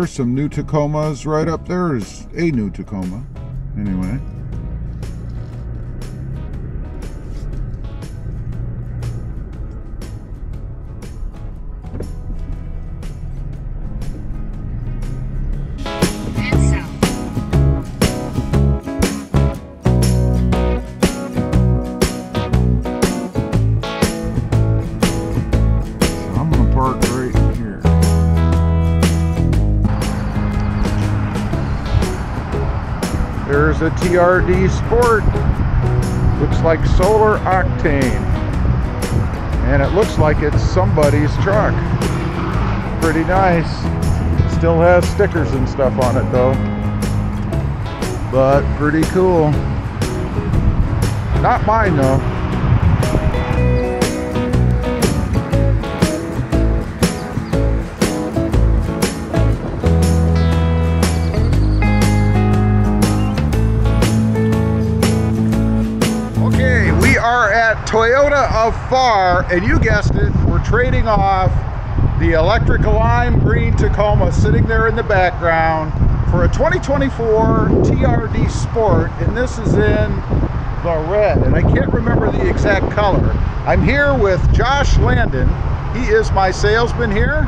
there's some new Tacomas right up there is a new Tacoma. Anyway. TRD Sport. Looks like solar octane. And it looks like it's somebody's truck. Pretty nice. Still has stickers and stuff on it though. But pretty cool. Not mine though. Are at Toyota of Pharr, and you guessed it, we're trading off the electric lime green Tacoma sitting there in the background for a 2024 TRD Sport, and this is in the red, and I can't remember the exact color. I'm here with Josh Landon. He is my salesman here.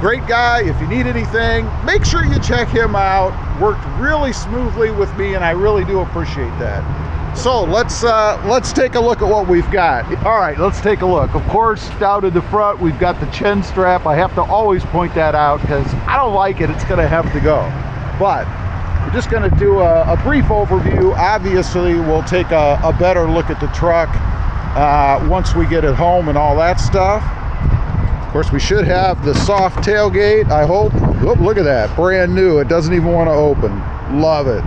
Great guy. If you need anything, make sure you check him out. Worked really smoothly with me, and I really do appreciate that. So let's uh, let's take a look at what we've got. All right, let's take a look. Of course, down in the front, we've got the chin strap. I have to always point that out because I don't like it. It's going to have to go. But we're just going to do a, a brief overview. Obviously, we'll take a, a better look at the truck uh, once we get it home and all that stuff. Of course, we should have the soft tailgate, I hope. Oh, look at that, brand new. It doesn't even want to open. Love it.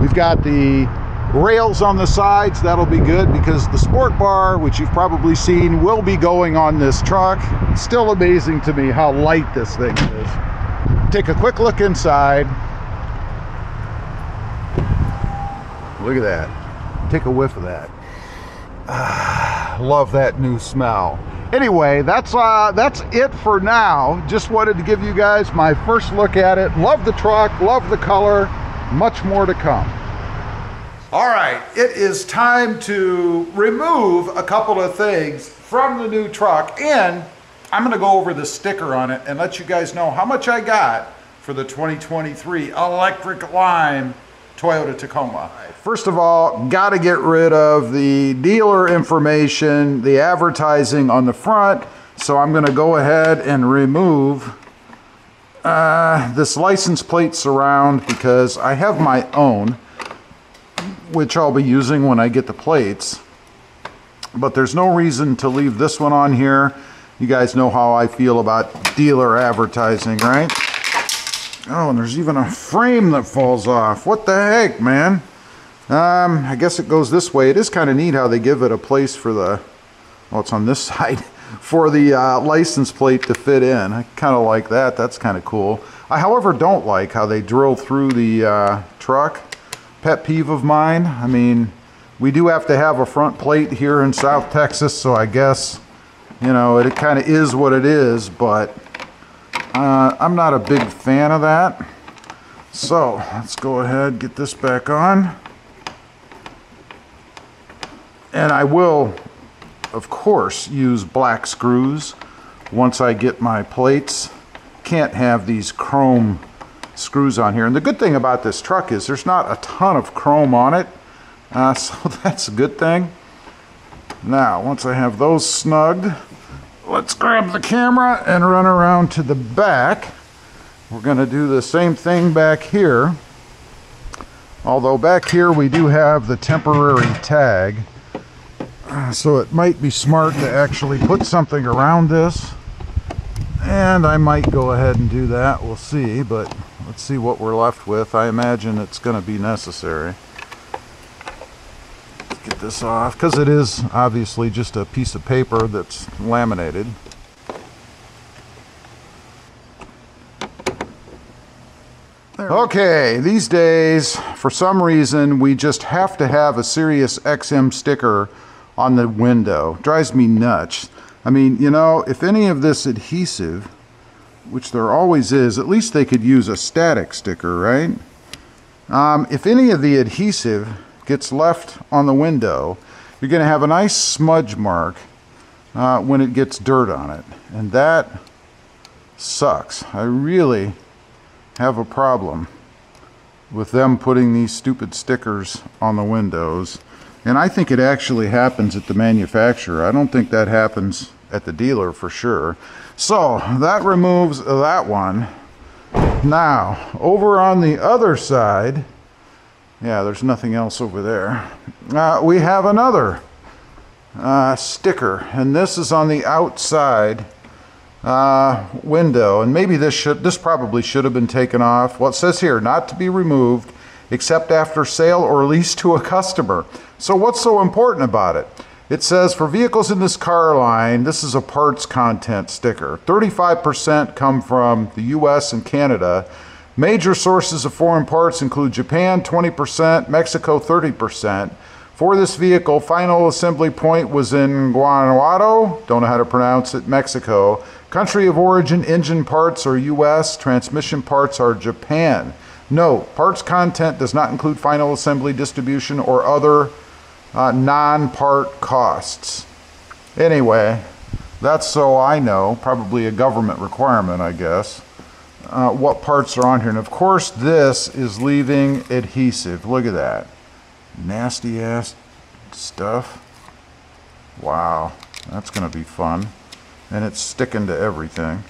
We've got the rails on the sides. That'll be good because the sport bar, which you've probably seen, will be going on this truck. It's still amazing to me how light this thing is. Take a quick look inside. Look at that. Take a whiff of that. Ah, love that new smell. Anyway, that's uh, that's it for now. Just wanted to give you guys my first look at it. Love the truck, love the color. Much more to come. All right, it is time to remove a couple of things from the new truck, and I'm going to go over the sticker on it and let you guys know how much I got for the 2023 Electric Lime Toyota Tacoma. First of all, got to get rid of the dealer information, the advertising on the front. So I'm going to go ahead and remove uh, this license plate surround because I have my own, which I'll be using when I get the plates. But there's no reason to leave this one on here. You guys know how I feel about dealer advertising, right? Oh, and there's even a frame that falls off. What the heck, man? Um, I guess it goes this way. It is kind of neat how they give it a place for the, well, it's on this side, for the uh, license plate to fit in. I kind of like that. That's kind of cool. I, however, don't like how they drill through the uh, truck. Pet peeve of mine. I mean, we do have to have a front plate here in South Texas, so I guess, you know, it, it kind of is what it is, but uh, I'm not a big fan of that. So let's go ahead get this back on. And I will, of course, use black screws once I get my plates. Can't have these chrome screws on here. And the good thing about this truck is there's not a ton of chrome on it. Uh, so that's a good thing. Now, once I have those snugged, let's grab the camera and run around to the back. We're going to do the same thing back here. Although back here we do have the temporary tag. Uh, So it might be smart to actually put something around this. And I might go ahead and do that. We'll see. But let's see what we're left with. I imagine it's going to be necessary. Let's get this off. Because it is obviously just a piece of paper that's laminated. Okay, these days, for some reason, we just have to have a Sirius XM sticker on the window. Drives me nuts. I mean, you know, if any of this adhesive which there always is, at least they could use a static sticker, right? Um, if any of the adhesive gets left on the window, you're going to have a nice smudge mark uh, when it gets dirt on it. And that sucks. I really have a problem with them putting these stupid stickers on the windows. And I think it actually happens at the manufacturer. I don't think that happens at the dealer for sure. So that removes that one. Now, over on the other side, yeah, there's nothing else over there. Uh, we have another uh, sticker, and this is on the outside uh, window. And maybe this should, this probably should have been taken off. Well, it says here, not to be removed except after sale or lease to a customer. So what's so important about it? It says for vehicles in this car line, this is a parts content sticker. 35% come from the US and Canada. Major sources of foreign parts include Japan 20%, Mexico 30%. For this vehicle, final assembly point was in Guanajuato, don't know how to pronounce it, Mexico. Country of origin engine parts are US, transmission parts are Japan. Note, parts content does not include final assembly, distribution, or other uh, non-part costs. Anyway, that's so I know, probably a government requirement, I guess, uh, what parts are on here. And of course, this is leaving adhesive. Look at that. Nasty ass stuff. Wow, that's going to be fun. And it's sticking to everything.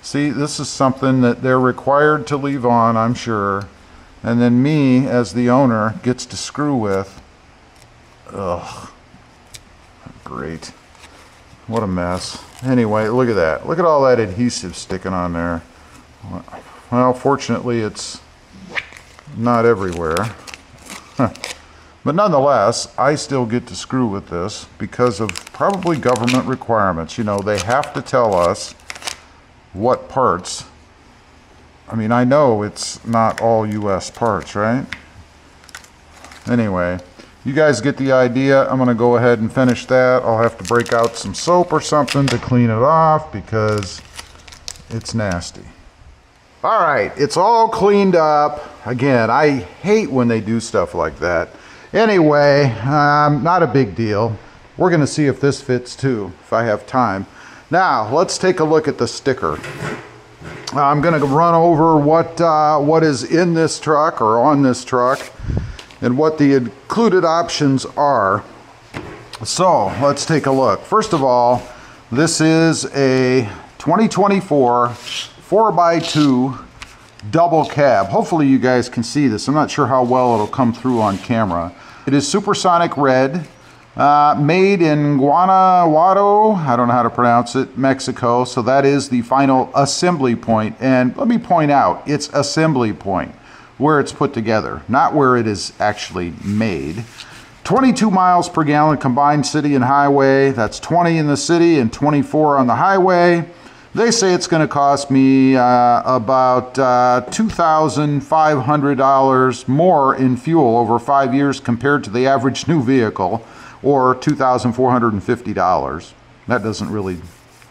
See, this is something that they're required to leave on, I'm sure and then me as the owner gets to screw with. Ugh. Great. What a mess. Anyway, look at that. Look at all that adhesive sticking on there. Well, fortunately, it's not everywhere. but nonetheless, I still get to screw with this because of probably government requirements. You know, they have to tell us what parts I mean, I know it's not all U.S. parts, right? Anyway, you guys get the idea. I'm going to go ahead and finish that. I'll have to break out some soap or something to clean it off because it's nasty. All right, it's all cleaned up. Again, I hate when they do stuff like that. Anyway, um, not a big deal. We're going to see if this fits too, if I have time. Now, let's take a look at the sticker. I'm going to run over what, uh, what is in this truck or on this truck and what the included options are. So let's take a look. First of all, this is a 2024 4x2 double cab. Hopefully you guys can see this. I'm not sure how well it'll come through on camera. It is supersonic red. Uh, made in Guanajuato, I don't know how to pronounce it, Mexico. So that is the final assembly point. And let me point out, it's assembly point, where it's put together, not where it is actually made. 22 miles per gallon combined city and highway. That's 20 in the city and 24 on the highway. They say it's going to cost me uh, about uh, $2,500 more in fuel over five years compared to the average new vehicle or $2,450. That doesn't really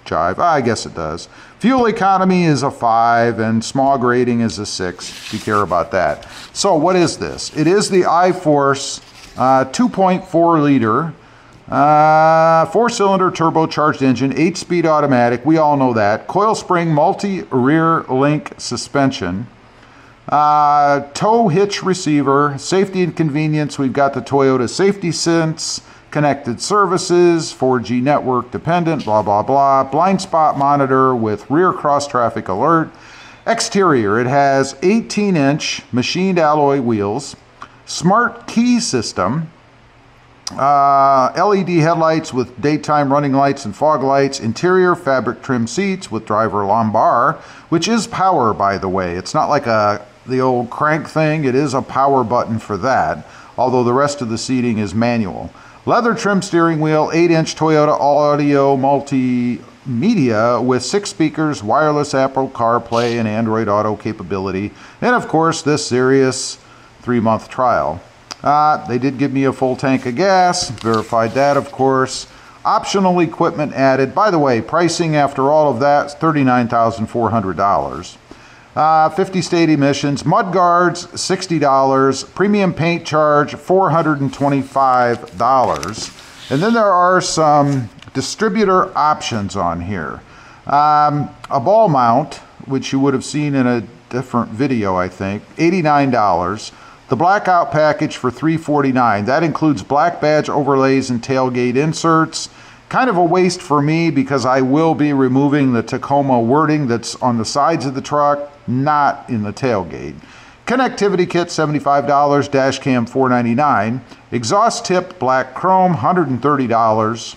jive. I guess it does. Fuel economy is a 5 and smog rating is a 6 if you care about that. So what is this? It is the iForce uh, 2.4 liter uh, four cylinder turbocharged engine, eight speed automatic. We all know that. Coil spring multi rear link suspension. Uh, tow hitch receiver, safety and convenience. We've got the Toyota Safety Sense connected services, 4G network dependent, blah, blah, blah. Blind spot monitor with rear cross traffic alert. Exterior, it has 18 inch machined alloy wheels, smart key system, uh, LED headlights with daytime running lights and fog lights, interior fabric trim seats with driver lumbar, which is power by the way. It's not like a the old crank thing, it is a power button for that, although the rest of the seating is manual. Leather trim steering wheel, 8-inch Toyota audio multimedia with six speakers, wireless Apple CarPlay and Android Auto capability, and of course this Sirius three-month trial. Uh, they did give me a full tank of gas, verified that of course. Optional equipment added. By the way, pricing after all of that is $39,400. Uh, 50 state emissions, mud guards $60, premium paint charge $425. And then there are some distributor options on here. Um, a ball mount, which you would have seen in a different video, I think, $89. The blackout package for 349. That includes black badge overlays and tailgate inserts. Kind of a waste for me because I will be removing the Tacoma wording that's on the sides of the truck, not in the tailgate. Connectivity kit $75, dash cam 499. Exhaust tip black chrome $130.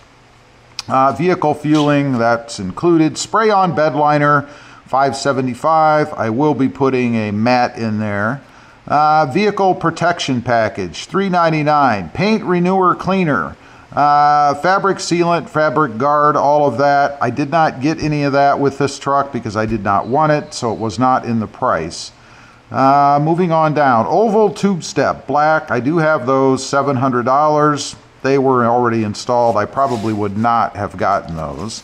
Uh, vehicle fueling that's included. Spray on bed liner 575. I will be putting a mat in there. Uh, vehicle protection package, 399. Paint renewer cleaner, uh, fabric sealant, fabric guard, all of that. I did not get any of that with this truck because I did not want it, so it was not in the price. Uh, moving on down, oval tube step, black. I do have those, $700. They were already installed. I probably would not have gotten those.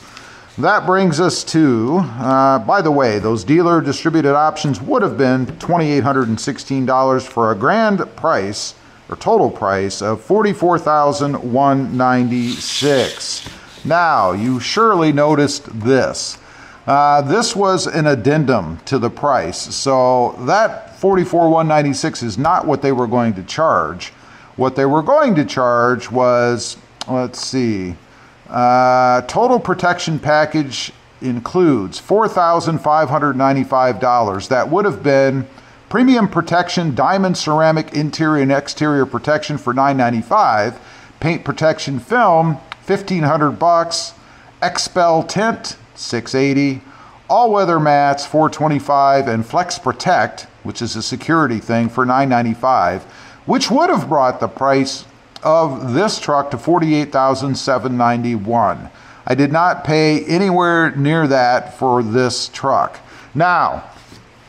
That brings us to, uh, by the way, those dealer distributed options would have been $2,816 for a grand price or total price of $44,196. Now, you surely noticed this. Uh, this was an addendum to the price. So that $44,196 is not what they were going to charge. What they were going to charge was, let's see, uh, total protection package includes $4,595. That would have been premium protection, diamond ceramic interior and exterior protection for 995, paint protection film, 1500 bucks, XPEL tint, 680, all-weather mats, 425, and Flex Protect, which is a security thing, for 995, which would have brought the price of this truck to 48,791. I did not pay anywhere near that for this truck. Now,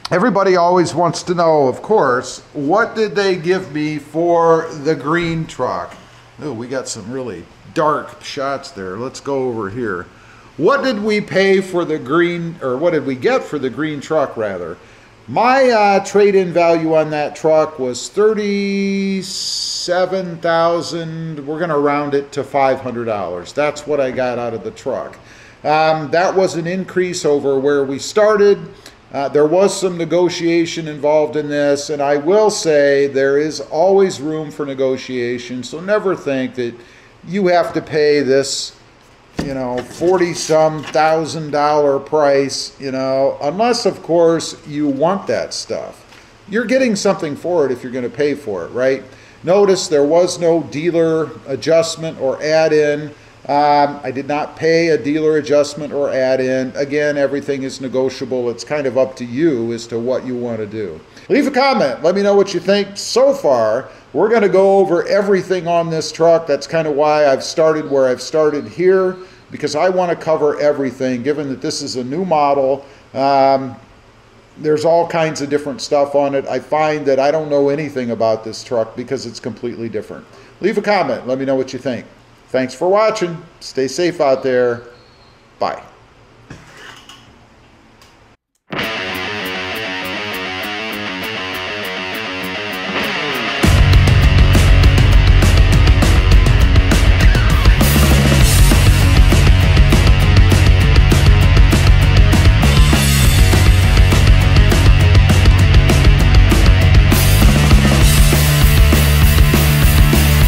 everybody always wants to know, of course, what did they give me for the green truck? Oh, we got some really dark shots there. Let's go over here. What did we pay for the green, or what did we get for the green truck rather? My uh, trade-in value on that truck was thirty-seven thousand. We're going to round it to five hundred dollars. That's what I got out of the truck. Um, that was an increase over where we started. Uh, there was some negotiation involved in this, and I will say there is always room for negotiation. So never think that you have to pay this you know, 40 some thousand dollar price, you know, unless of course you want that stuff. You're getting something for it if you're going to pay for it, right? Notice there was no dealer adjustment or add in. Um, I did not pay a dealer adjustment or add in. Again, everything is negotiable. It's kind of up to you as to what you want to do. Leave a comment. Let me know what you think so far. We're going to go over everything on this truck. That's kind of why I've started where I've started here because I want to cover everything given that this is a new model. Um, there's all kinds of different stuff on it. I find that I don't know anything about this truck because it's completely different. Leave a comment. Let me know what you think. Thanks for watching. Stay safe out there. Bye.